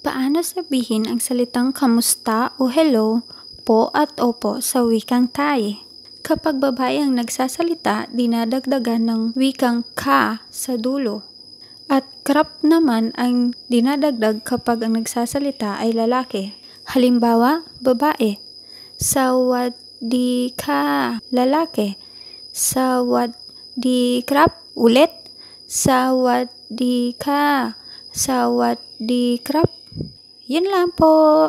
Paano sabihin ang salitang kamusta o hello, po at opo sa wikang Thai? Kapag babae ang nagsasalita, dinadagdagan ng wikang ka sa dulo. At krap naman ang dinadagdag kapag ang nagsasalita ay lalaki. Halimbawa, babae. Sawadi ka, lalaki. Sawadi krap, ulit. Sawadi ka. Sawadi krap. Yun lang po.